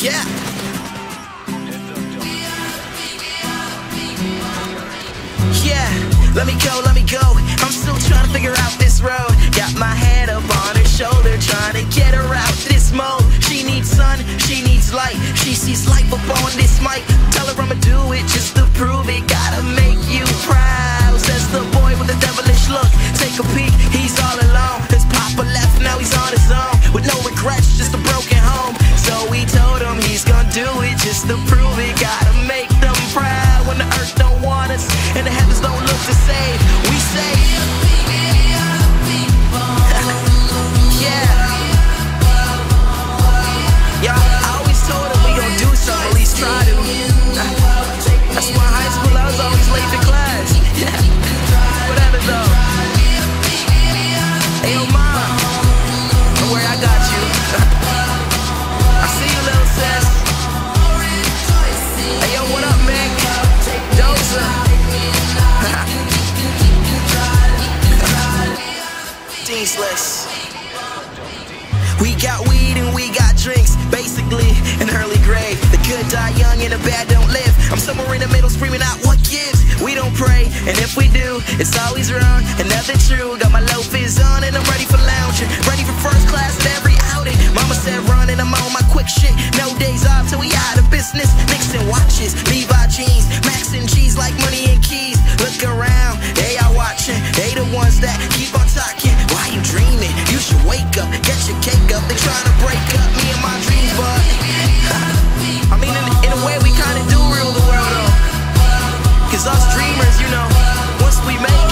Yeah. Yeah, let me go, let me go. I'm still trying to figure out this road. Got my head up on her shoulder, trying to get her out this mode. She needs sun, she needs light. She sees life up on this mic. Tell her I'ma do it just to prove it. Gotta make you proud. Says the boy with the devilish look. Take a peek, he's all alone. His papa left, now he's on his own. With no regrets, just to prove it. Gotta make Deansless. We got weed and we got drinks, basically an early grave. The good die young and the bad don't live. I'm somewhere in the middle screaming out, what gives? We don't pray, and if we do, it's always wrong and nothing true. Got my fizz on and I'm ready for lounging, ready for first class every outing. Mama said run and I'm on my quick shit. No days off till we out of business. wake up, get your cake up. They trying to break up me and my dreams, but I mean, in, in a way, we kind of do rule the world, though. Cause us dreamers, you know, once we make